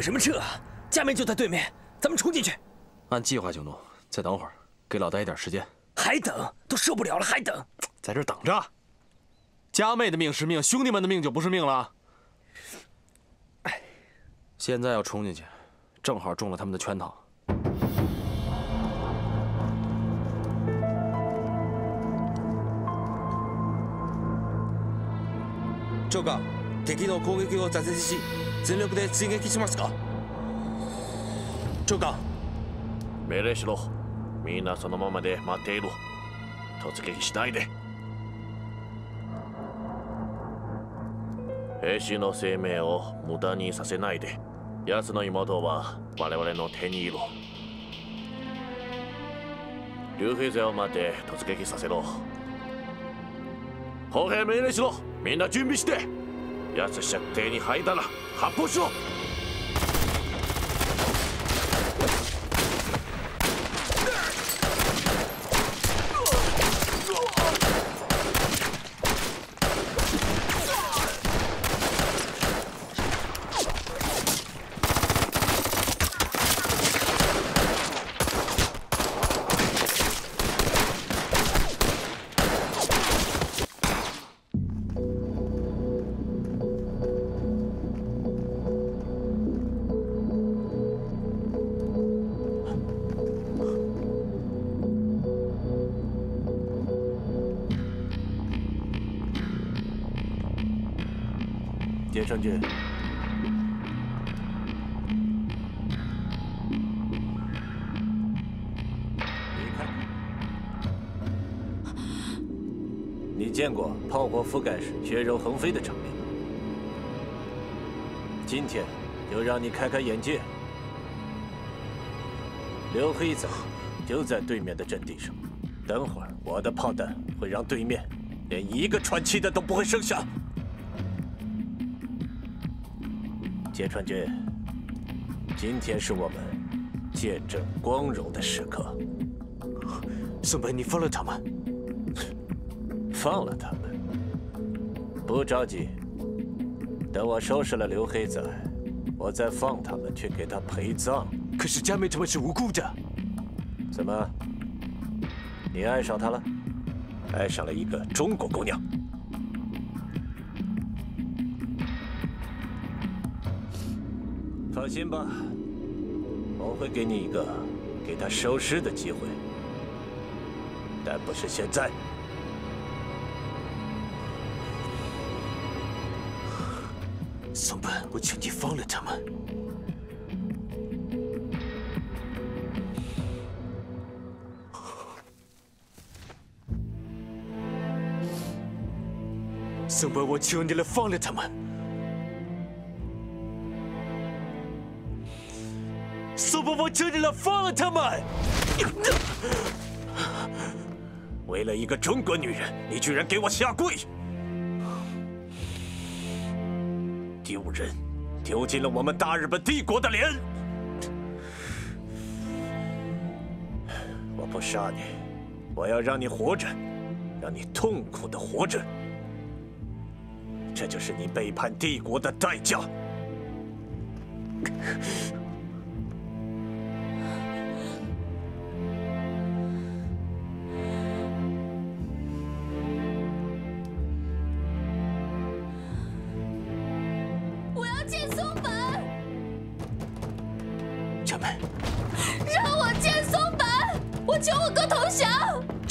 撤什么撤啊？家妹就在对面，咱们冲进去。按计划就弄，再等会儿，给老大一点时间。还等？都受不了了，还等？在这等着。家妹的命是命，兄弟们的命就不是命了。哎，现在要冲进去，正好中了他们的圈套。長官、敵の攻撃を挫折し、 全力で追撃しますか？長官命令しろ。みんなそのままで待っている突撃しないで。兵士の生命を無駄にさせないで。奴の妹は我々の手にいる竜兵勢を待って突撃させろ。砲兵命令しろ。みんな準備して。奴しゃ手に入ったら発砲しろ。叶川君，你看，你见过炮火覆盖时血肉横飞的场面吗？今天就让你开开眼界。刘黑子就在对面的阵地上，等会儿我的炮弹会让对面连一个喘气的都不会剩下。芥川君，今天是我们见证光荣的时刻。宋北，你放了他们？放了他们？不着急，等我收拾了刘黑仔，我再放他们去给他陪葬。可是佳美他们是无辜的。怎么？你爱上他了？爱上了一个中国姑娘？放心吧，我会给你一个给他收尸的机会，但不是现在。松本，我求你放了他们。松本，我求你了，放了他们。松本，我求你了，放了他们。为了一个中国女人，你居然给我下跪！丢人，丢尽了我们大日本帝国的脸！我不杀你，我要让你活着，让你痛苦的活着。这就是你背叛帝国的代价。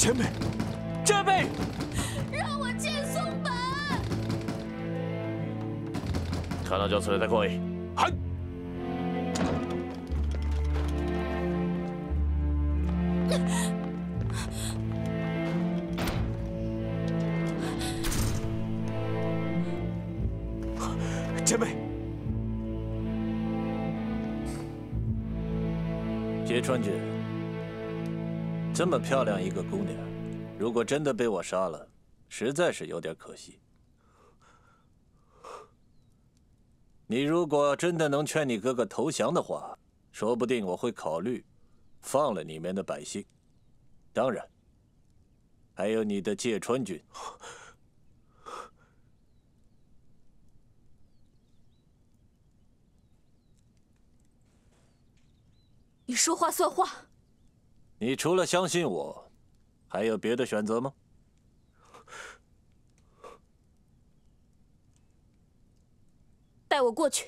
降！佳妹，佳妹，让我见松本！彼女を連れてこい 这么漂亮一个姑娘，如果真的被我杀了，实在是有点可惜。你如果真的能劝你哥哥投降的话，说不定我会考虑放了里面的百姓。当然，还有你的芥川君。你说话算话。你除了相信我，还有别的选择吗？带我过去。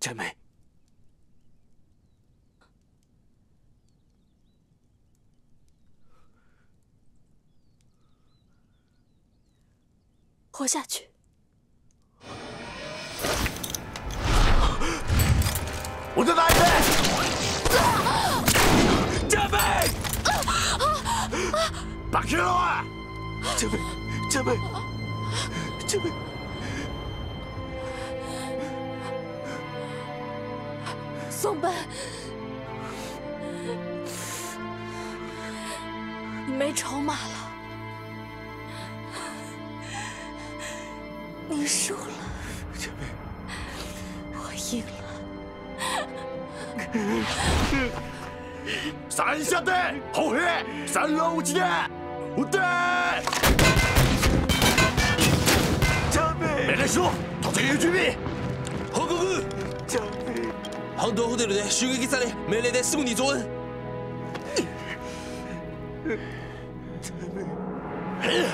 佳美，活下去。我的奶奶！加倍，把开了啊！加倍，加倍，加倍，松本，你没筹码了，输了，加美，我赢了。三下的好血，三楼几的，我的。加美，命令しろ突撃準備報告。加美，半島ホテルで襲撃され命令ですぐに増援。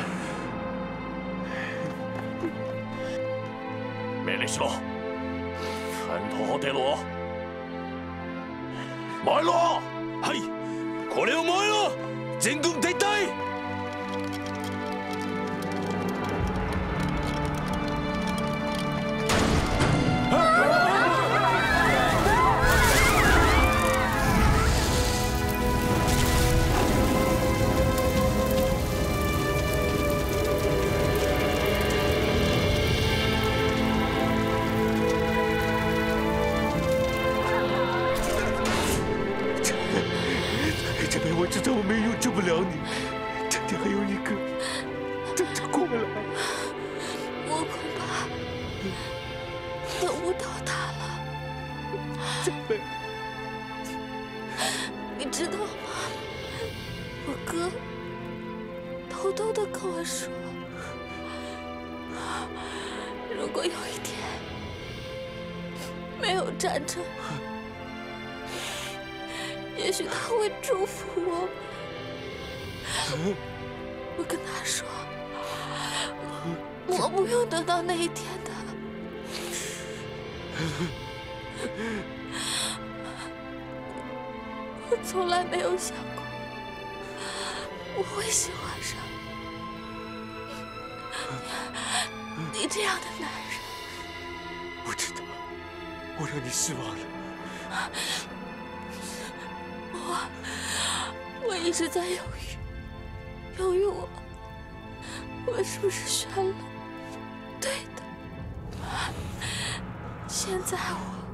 しろ。関東ホテルを。参ろはい、これを燃えろ全軍撤退。我从来没有想过我会喜欢上你这样的男人。我知道，我让你失望了。我我一直在犹豫，犹豫我我是不是选了现在我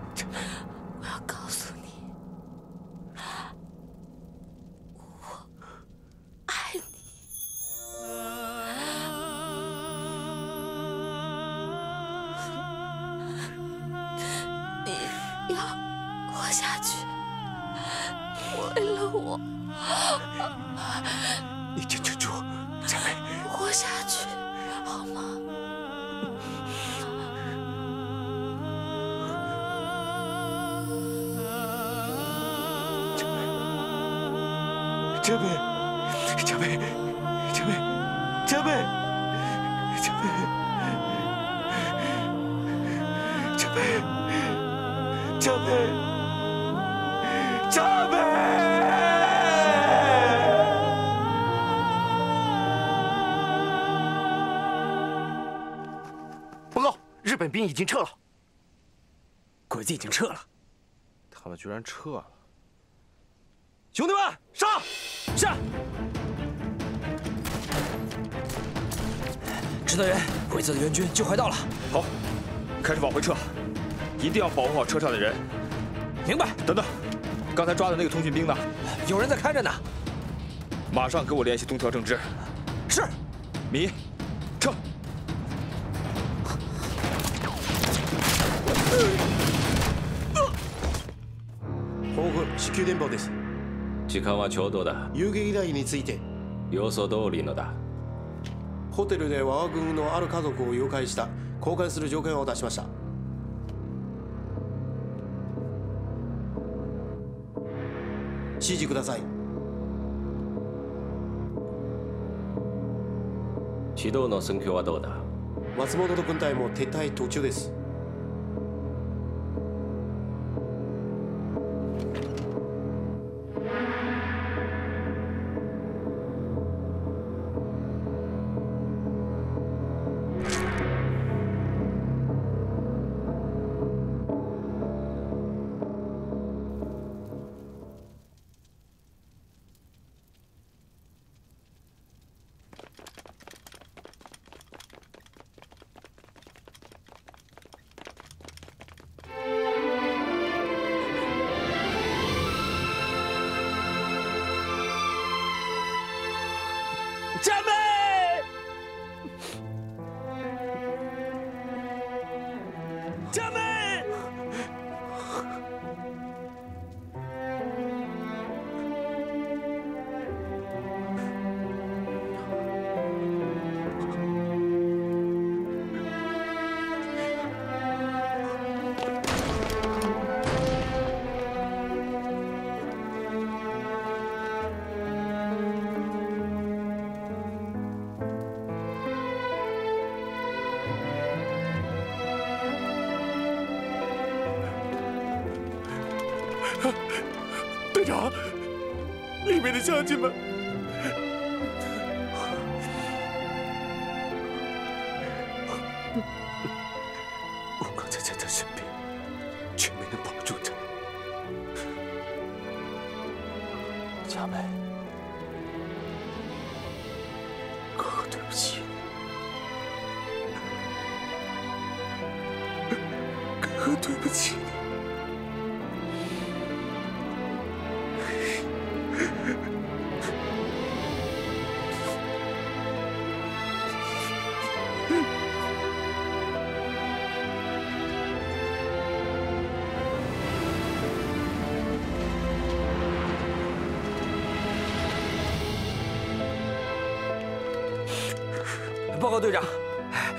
本兵已经撤了。鬼子已经撤了，他们居然撤了！兄弟们，上！是。指导员，鬼子的援军就快到了。好，开始往回撤，一定要保护好车上的人。明白。等等，刚才抓的那个通讯兵呢？有人在看着呢。马上给我联系东条正治。是。米，急電報です。時間はちょうどだ。遊撃依頼について。予想通りのだ。ホテルで我が軍のある家族を誘拐した。交換する条件を出しました。指示ください。指導の寸評はどうだ？松本と軍隊も撤退途中です的乡亲们，我刚才在他身边，却没能保住他。佳美，哥哥，对不起，哥哥，对不起。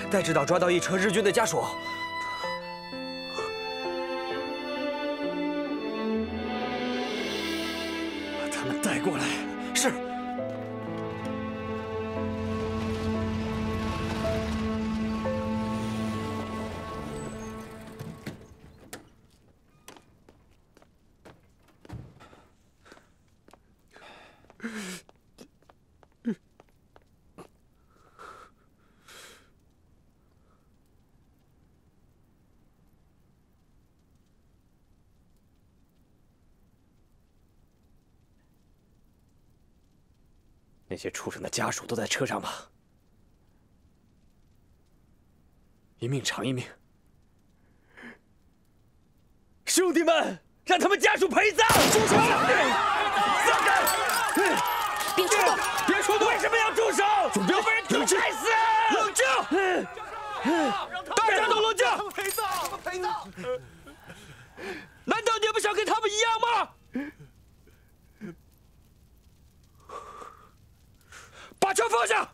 戴指导抓到一车日军的家属。些畜生的家属都在车上吧？一命偿一命，兄弟们，让他们家属陪葬！住手！放开！别冲动！别冲动！为什么要住手？总不要被人丢害死！冷静！大家都冷静！陪葬，陪葬。难道你们想跟他们一样吗？把枪放下！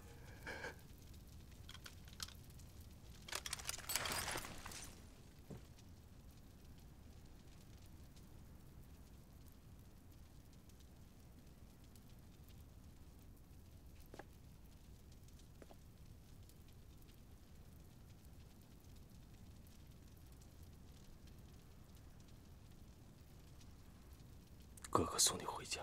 哥哥送你回家。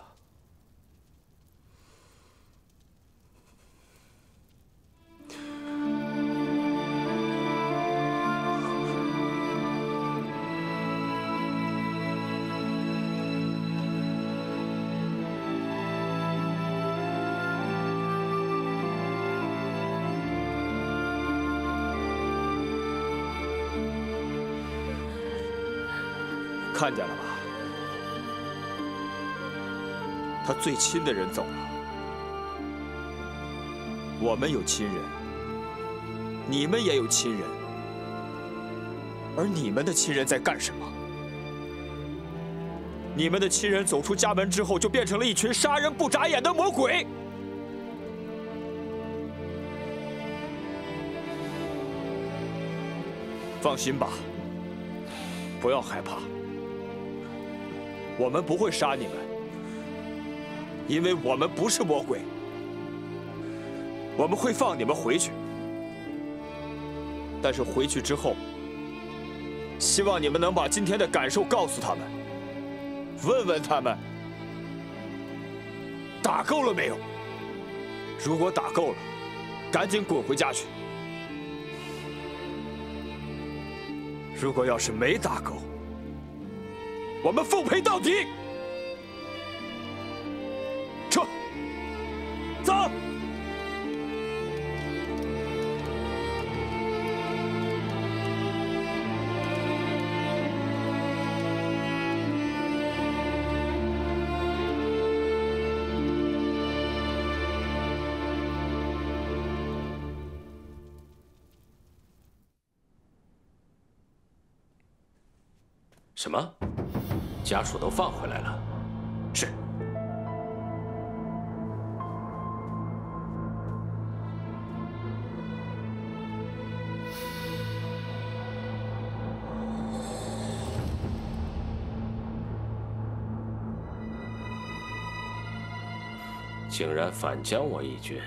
看见了吧？他最亲的人走了。我们有亲人你们也有亲人而你们的亲人在干什么？你们的亲人走出家门之后就变成了一群杀人不眨眼的魔鬼。放心吧不要害怕。我们不会杀你们，因为我们不是魔鬼。我们会放你们回去，但是回去之后，希望你们能把今天的感受告诉他们，问问他们打够了没有。如果打够了，赶紧滚回家去。如果要是没打够，我们奉陪到底。撤，走。什么？家属都放回来了？是。竟然反将我一军，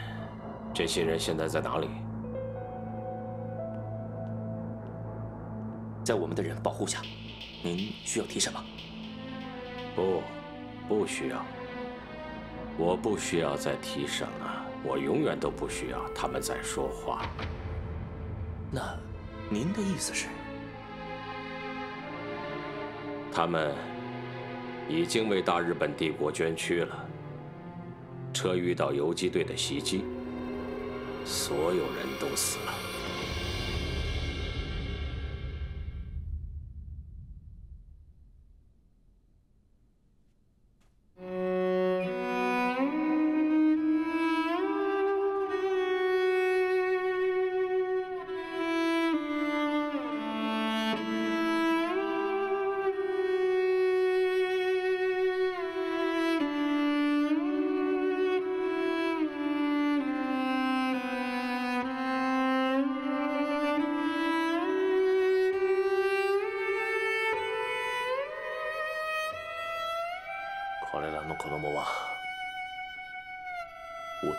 这些人现在在哪里？在我们的人保护下。您需要提什么？不，不需要。我不需要再提审了，我永远都不需要他们在说话。那，您的意思是？他们已经为大日本帝国捐躯了。车遇到游击队的袭击，所有人都死了。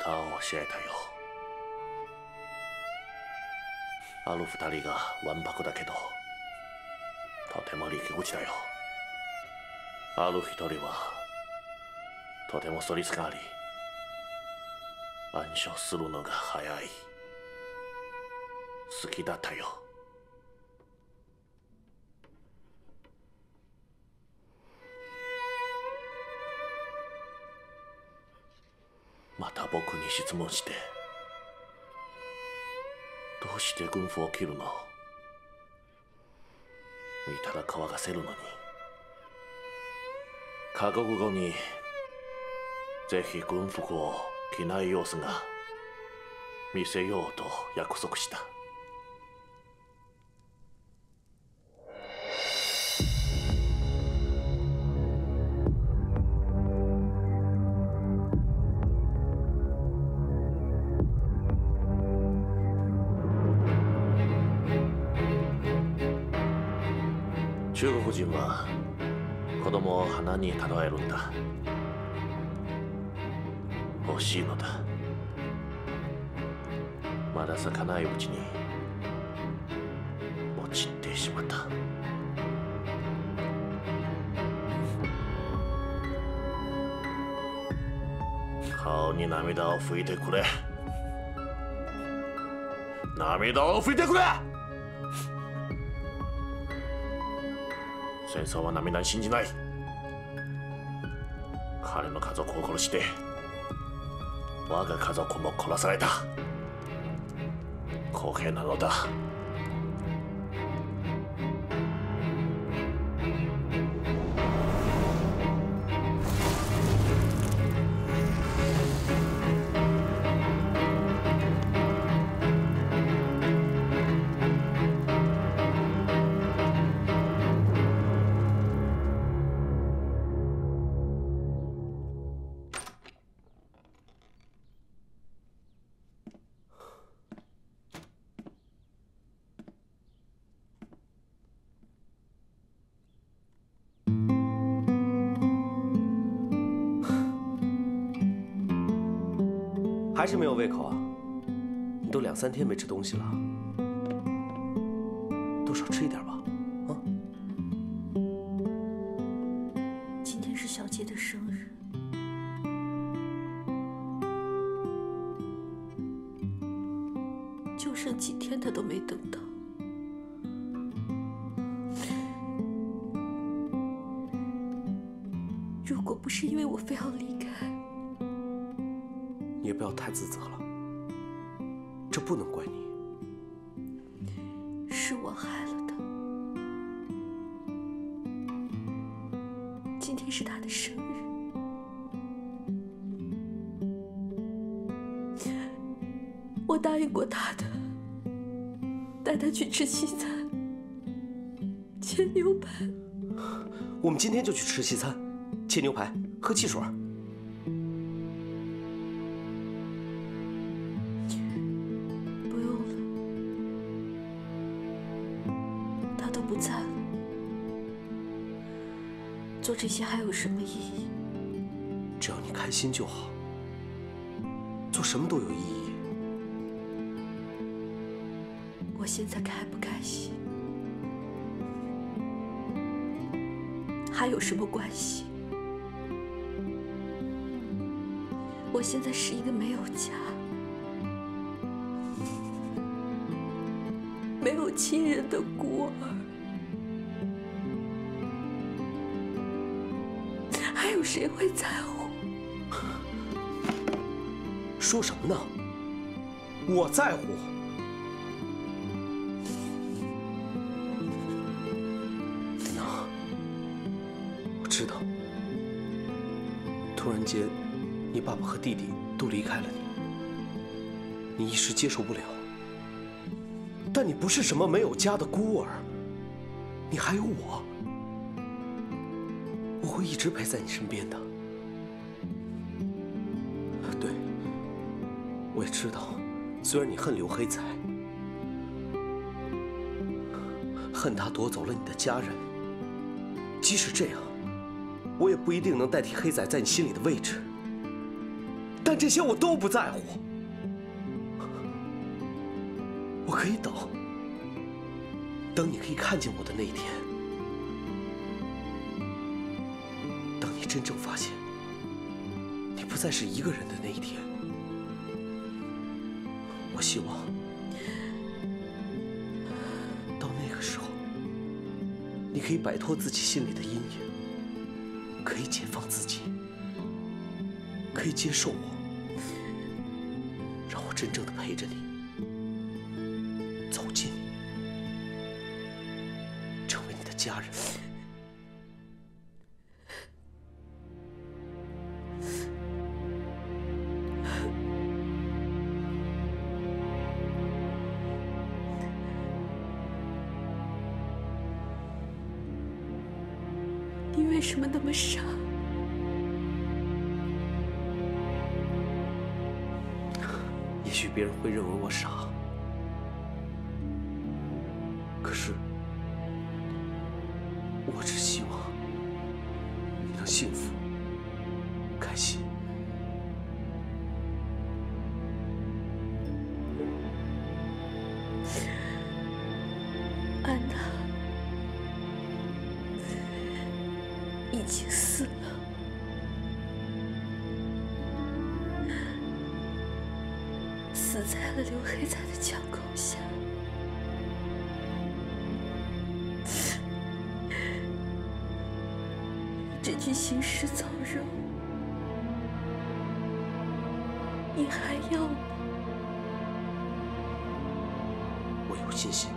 教えたよあの二人がわんぱくだけどとても力口だよ。ある一人はとてもそりつがあり暗唱するのが早い。好きだったよ。僕に質問して。どうして軍服を着るの？見たら乾かせるのに。過国後にぜひ軍服を着ない様子が見せようと約束した。中国人は子供を花に例えるんだ。欲しいのだ。まだ咲かないうちに落ちてしまった。顔に涙を拭いてくれ。涙を拭いてくれ!戦争は涙に信じない。彼の家族を殺して我が家族も殺された。公平なのだ。还是没有胃口啊？你都两三天没吃东西了，去吃西餐，切牛排，喝汽水。不用了，他都不在了，做这些还有什么意义？只要你开心就好，做什么都有意义。我现在开不开心，还有什么关系？我现在是一个没有家、没有亲人的孤儿，还有谁会在乎？说什么呢？我在乎。弟弟都离开了你，你一时接受不了。但你不是什么没有家的孤儿，你还有我，我会一直陪在你身边的。对，我也知道，虽然你恨刘黑仔，恨他夺走了你的家人，即使这样，我也不一定能代替黑仔在你心里的位置。这些我都不在乎，我可以等，等你可以看见我的那一天，等你真正发现你不再是一个人的那一天。我希望到那个时候，你可以摆脱自己心里的阴影，可以解放自己，可以接受，我。真正的陪着你，这具行尸走肉，你还要吗？我有信心，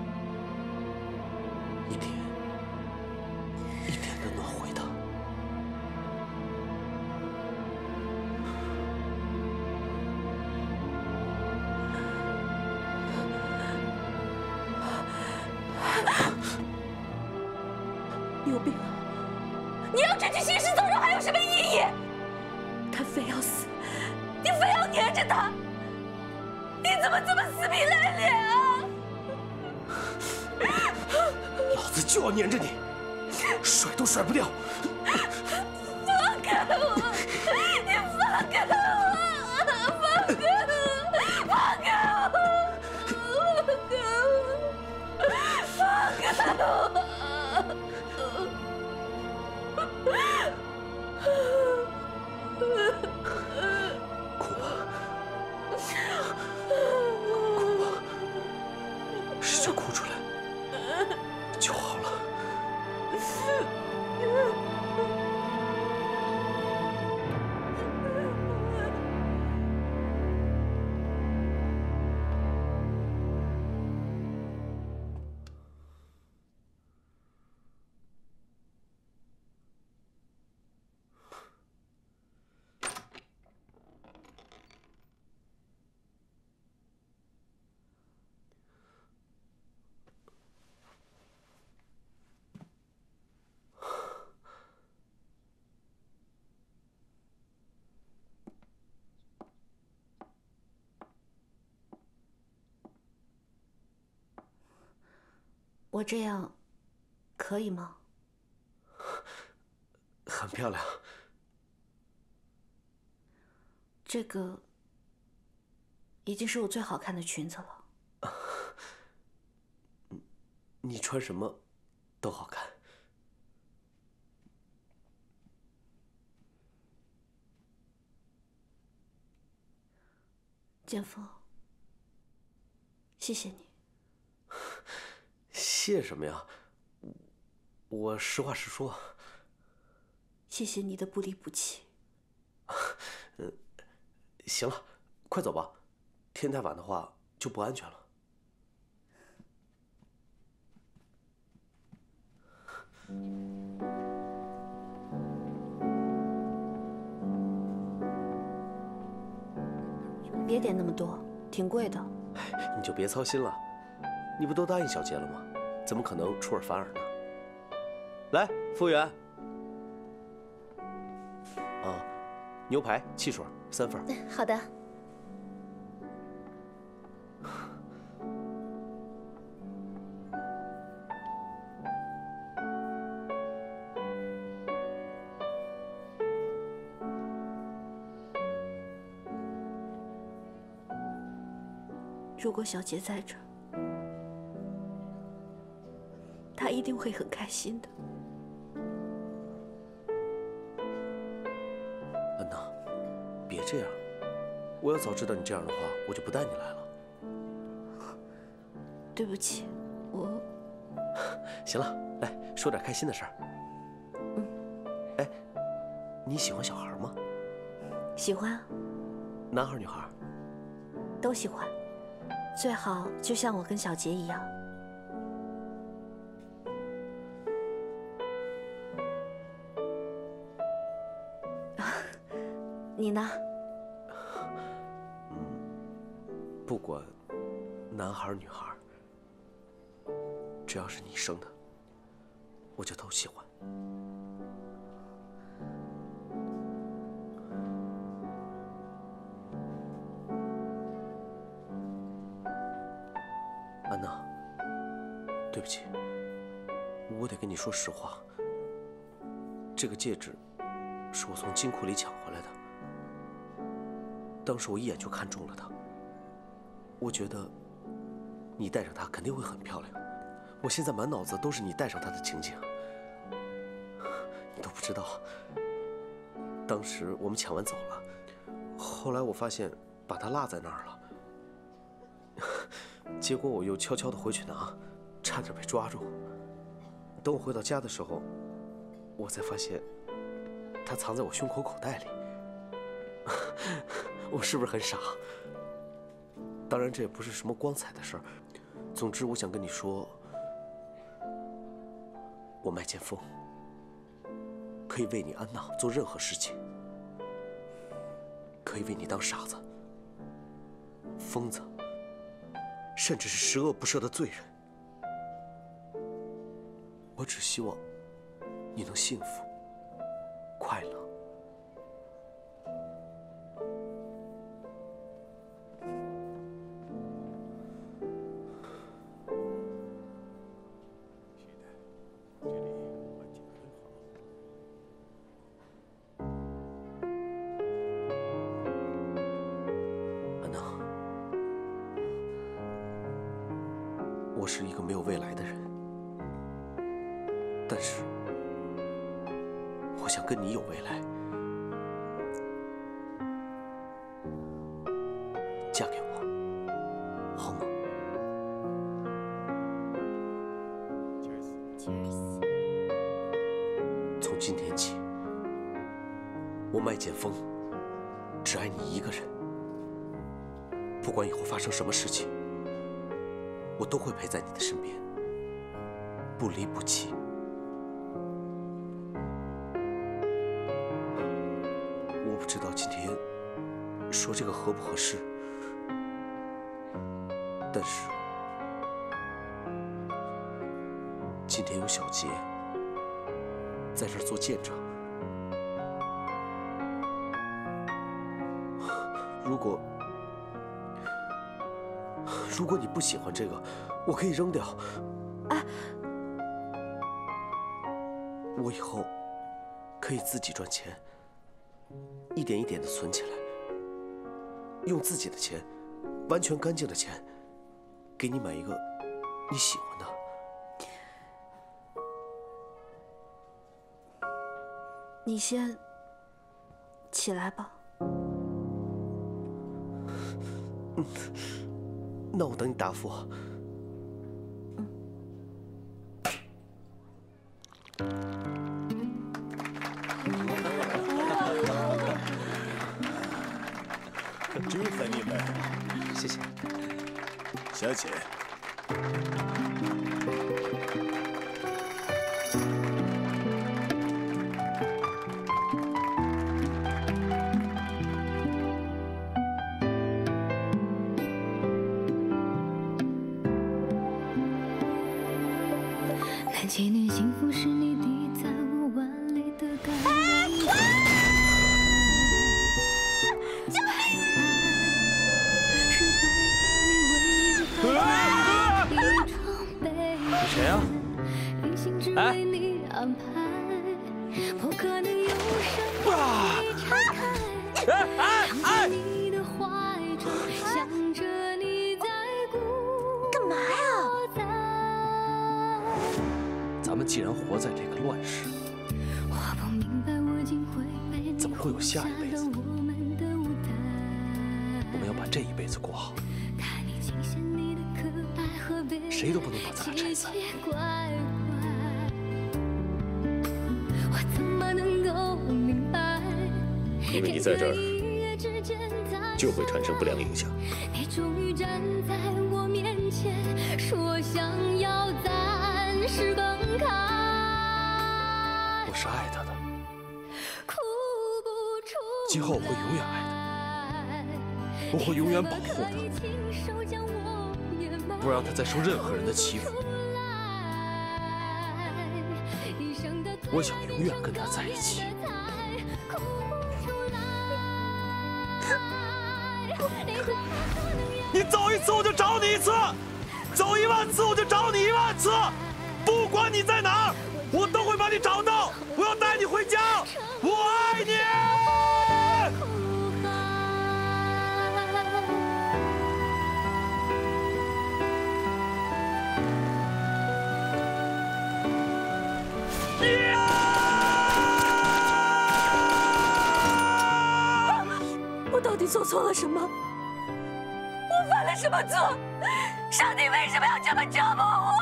我这样可以吗？很漂亮。这个已经是我最好看的裙子了。你穿什么都好看。剑锋，谢谢你。谢什么呀？我实话实说。谢谢你的不离不弃。嗯，行了，快走吧，天太晚的话就不安全了。别点那么多，挺贵的。你就别操心了，你不都答应小杰了吗？怎么可能出尔反尔呢？来，服务员。啊，牛排、汽水三份。好的。如果小杰在这，一定会很开心的。安娜，别这样！我要早知道你这样的话，我就不带你来了。对不起，我 行了，来说点开心的事儿。嗯，哎，你喜欢小孩吗？喜欢。男孩女孩？都喜欢。最好就像我跟小杰一样。你呢？不管男孩女孩，只要是你生的，我就都喜欢。安娜，对不起，我得跟你说实话。这个戒指是我从金库里抢回来的，当时我一眼就看中了它。我觉得你戴上它肯定会很漂亮。我现在满脑子都是你戴上它的情景，你都不知道。当时我们抢完走了，后来我发现把它落在那儿了。结果我又悄悄的回去拿，差点被抓住。等我回到家的时候，我才发现，它藏在我胸口口袋里。我是不是很傻？当然，这也不是什么光彩的事儿。总之，我想跟你说，我麦剑锋可以为你安娜做任何事情，可以为你当傻子、疯子。甚至是十恶不赦的罪人，我只希望你能幸福、快乐。这个合不合适，但是今天有小杰在这儿做见证，如果。如果你不喜欢这个，我可以扔掉。哎，我以后可以自己赚钱，一点一点的存起来，用自己的钱，完全干净的钱，给你买一个你喜欢的。你先起来吧。嗯，那我等你答复。而且谁啊？哎！哎哎哎！干嘛呀？咱们既然活在这个乱世，怎么会有下一辈因为你在这儿，就会产生不良影响。你终于站在我面前，说想要暂时分开。我是爱他的，今后我会永远爱他，我会永远保护他，不让他再受任何人的欺负。我想永远跟他在一起。你走一次我就找你一次，走一万次我就找你一万次，不管你在哪儿，我都会把你找到，做错了什么？我犯了什么错？上帝为什么要这么折磨我？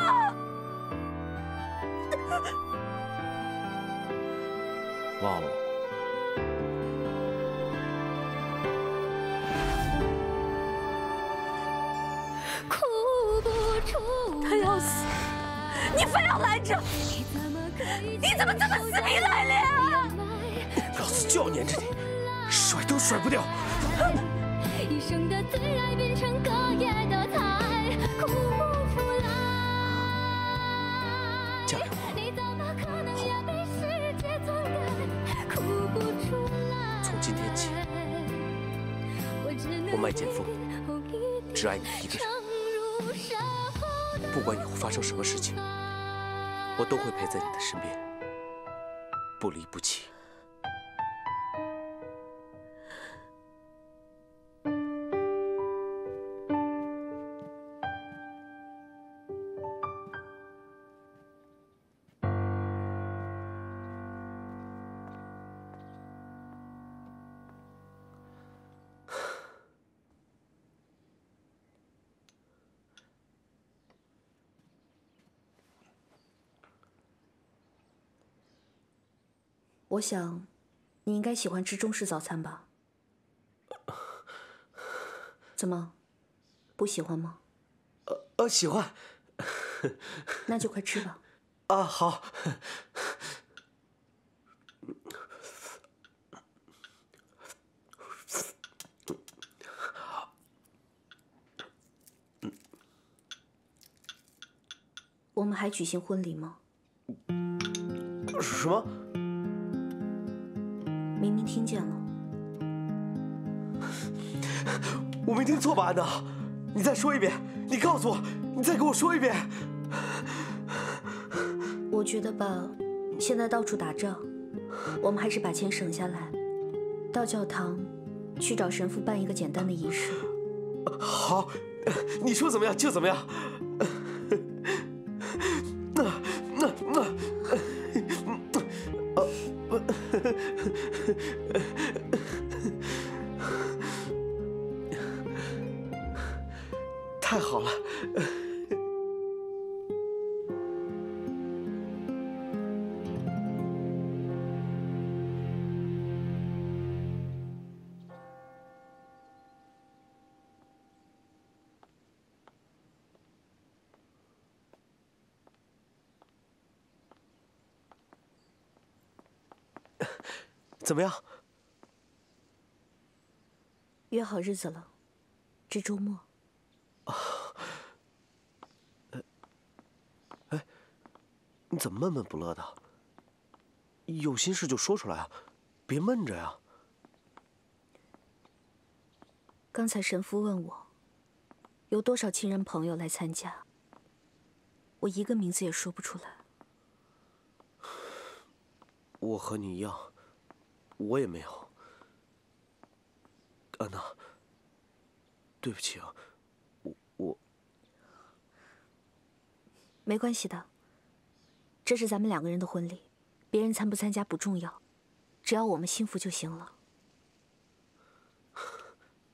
忘了。他要死，你非要拦着？你怎么这么死皮赖脸啊？老子就要粘着你，甩都甩不掉。一生的最爱变成隔夜的菜，哭不出来。嫁给我，哭不出来。从今天起，我麦剑锋只爱你一个人。不管以后发生什么事情，我都会陪在你的身边，不离不弃。我想，你应该喜欢吃中式早餐吧？怎么，不喜欢吗？呃呃，喜欢。那就快吃吧。啊，好。我们还举行婚礼吗？什么？明明听见了。我没听错吧，安娜？你再说一遍，你告诉我，你再给我说一遍。我觉得吧，现在到处打仗，我们还是把钱省下来，到教堂去找神父办一个简单的仪式。好，你说怎么样就怎么样。呃 怎么样？约好日子了，这周末。啊哎，你怎么闷闷不乐的？有心事就说出来啊，别闷着呀。刚才神父问我，有多少亲人朋友来参加，我一个名字也说不出来。我和你一样。我也没有，安娜，对不起啊，我我没关系的，这是咱们两个人的婚礼，别人参不参加不重要，只要我们幸福就行了。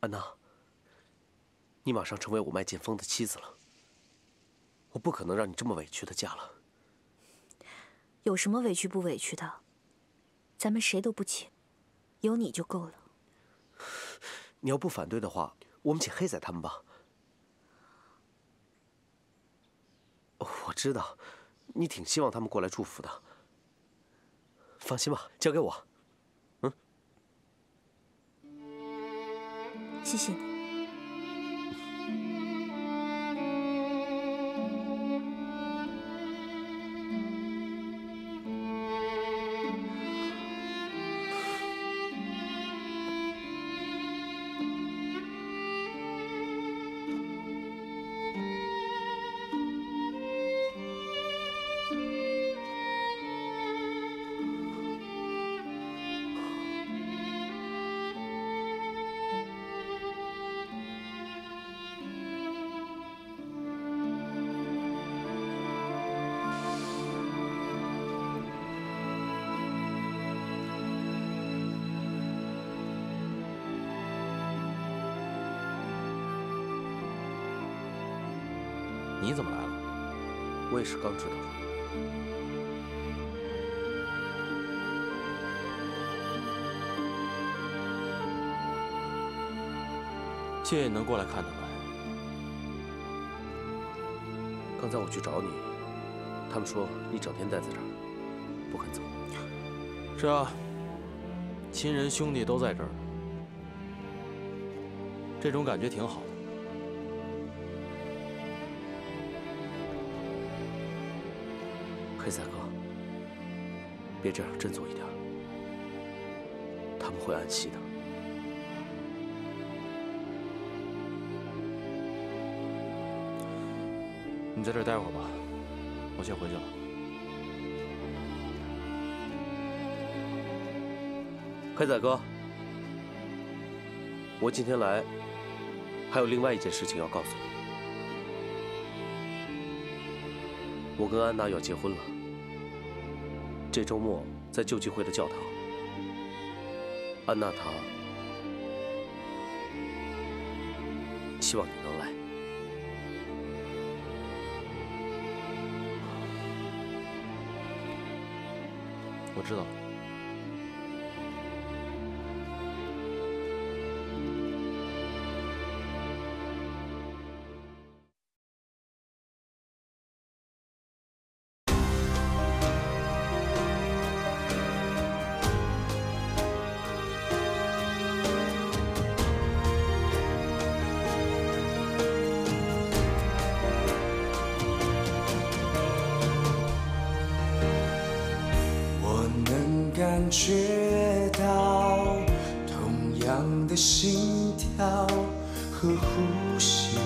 安娜，你马上成为我麦剑锋的妻子了，我不可能让你这么委屈的嫁了。有什么委屈不委屈的？咱们谁都不请。有你就够了。你要不反对的话，我们请黑仔他们吧。我知道，你挺希望他们过来祝福的。放心吧，交给我。嗯，谢谢你。你谢也能过来看他们。刚才我去找你，他们说你整天待在这儿，不肯走。是啊，亲人兄弟都在这儿，这种感觉挺好的。黑仔哥，别这样，振作一点，他们会安息的。你在这待会儿吧，我先回去了。黑仔哥，我今天来还有另外一件事情要告诉你，我跟安娜要结婚了。这周末在救济会的教堂，安娜她希望你能来。知道。觉到同样的心跳和呼吸，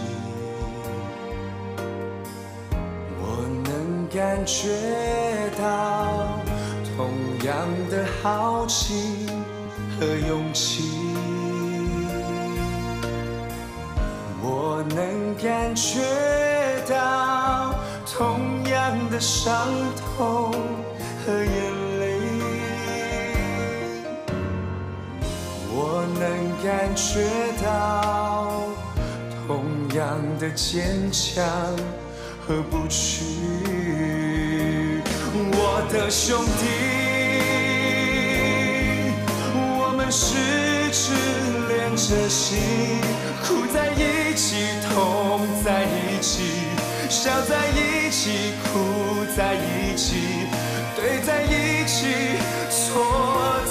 我能感觉到同样的好奇和勇气。我能感觉到同样的伤痛和眼泪感觉到同样的坚强和不屈。我的兄弟，我们十指连着心，哭在一起，痛在一起，笑在一起，哭在一起，对在一起，错在。